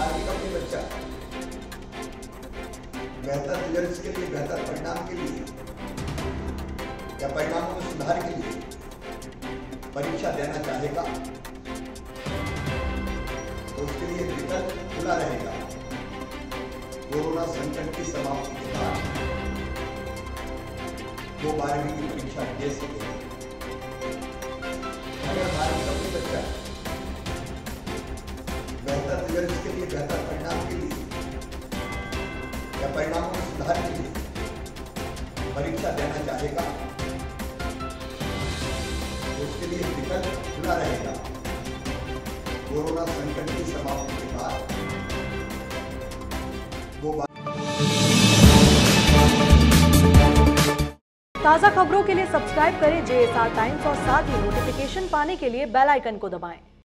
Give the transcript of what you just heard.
बच्चा। बेहतर रिज़ल्ट के लिए, बेहतर परिणाम के लिए, या परिणामों में सुधार के लिए परीक्षा देना चाहेगा तो उसके लिए विकल्प खुला रहेगा। कोरोना संकट की समाप्ति के बाद वो बारहवीं की परीक्षा बेहतर के लिए बेहतर परिणाम के लिए, या परिणामों में सुधार के लिए परीक्षा देना चाहेगा तो उसके लिए विकल्प खुला रहेगा। कोरोना संकट की समाप्ति के बाद वो ताज़ा खबरों के लिए सब्सक्राइब करें जेएसआर टाइम्स और साथ ही नोटिफिकेशन पाने के लिए बेल आइकन को दबाएँ।